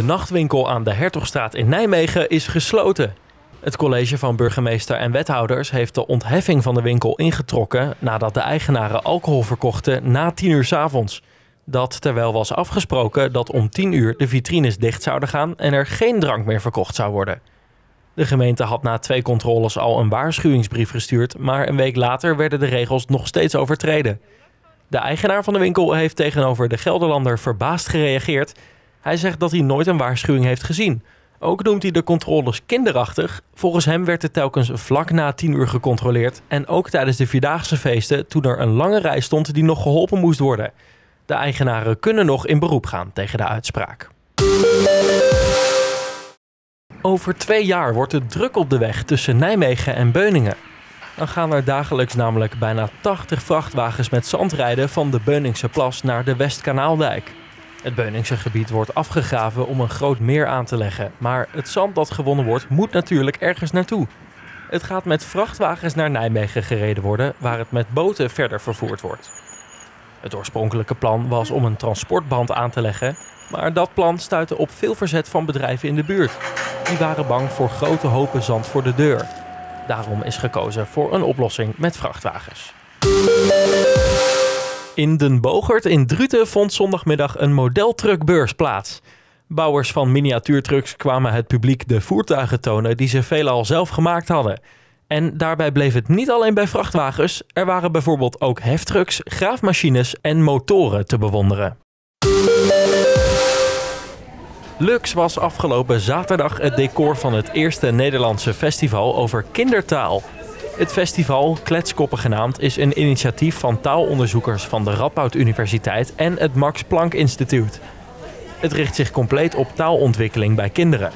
De nachtwinkel aan de Hertogstraat in Nijmegen is gesloten. Het college van burgemeester en wethouders heeft de ontheffing van de winkel ingetrokken nadat de eigenaren alcohol verkochten na 10 uur 's avonds. Dat terwijl was afgesproken dat om 10 uur de vitrines dicht zouden gaan en er geen drank meer verkocht zou worden. De gemeente had na twee controles al een waarschuwingsbrief gestuurd, maar een week later werden de regels nog steeds overtreden. De eigenaar van de winkel heeft tegenover de Gelderlander verbaasd gereageerd. Hij zegt dat hij nooit een waarschuwing heeft gezien. Ook noemt hij de controles kinderachtig. Volgens hem werd het telkens vlak na 10 uur gecontroleerd. En ook tijdens de Vierdaagse feesten toen er een lange rij stond die nog geholpen moest worden. De eigenaren kunnen nog in beroep gaan tegen de uitspraak. Over twee jaar wordt het druk op de weg tussen Nijmegen en Beuningen. Dan gaan er dagelijks namelijk bijna 80 vrachtwagens met zand rijden van de Beuningse Plas naar de Westkanaaldijk. Het Beuningse gebied wordt afgegraven om een groot meer aan te leggen, maar het zand dat gewonnen wordt moet natuurlijk ergens naartoe. Het gaat met vrachtwagens naar Nijmegen gereden worden, waar het met boten verder vervoerd wordt. Het oorspronkelijke plan was om een transportband aan te leggen, maar dat plan stuitte op veel verzet van bedrijven in de buurt. Die waren bang voor grote hopen zand voor de deur. Daarom is gekozen voor een oplossing met vrachtwagens. In Den Bogert in Druten vond zondagmiddag een modeltruckbeurs plaats. Bouwers van miniatuurtrucks kwamen het publiek de voertuigen tonen die ze veelal zelf gemaakt hadden. En daarbij bleef het niet alleen bij vrachtwagens. Er waren bijvoorbeeld ook heftrucks, graafmachines en motoren te bewonderen. Lux was afgelopen zaterdag het decor van het eerste Nederlandse festival over kindertaal. Het festival, Kletskoppen genaamd, is een initiatief van taalonderzoekers van de Radboud Universiteit en het Max Planck Instituut. Het richt zich compleet op taalontwikkeling bij kinderen.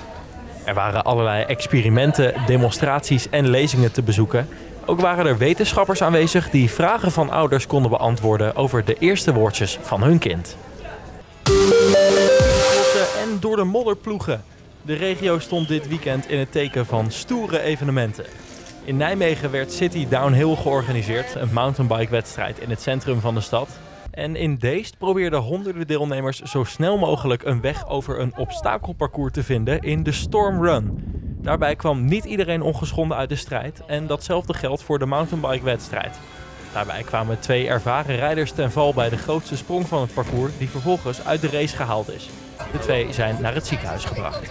Er waren allerlei experimenten, demonstraties en lezingen te bezoeken. Ook waren er wetenschappers aanwezig die vragen van ouders konden beantwoorden over de eerste woordjes van hun kind. En door de modder ploegen. De regio stond dit weekend in het teken van stoere evenementen. In Nijmegen werd City Downhill georganiseerd, een mountainbike-wedstrijd in het centrum van de stad. En in Deest probeerden honderden deelnemers zo snel mogelijk een weg over een obstakelparcours te vinden in de Storm Run. Daarbij kwam niet iedereen ongeschonden uit de strijd en datzelfde geldt voor de mountainbike-wedstrijd. Daarbij kwamen twee ervaren rijders ten val bij de grootste sprong van het parcours, die vervolgens uit de race gehaald is. De twee zijn naar het ziekenhuis gebracht.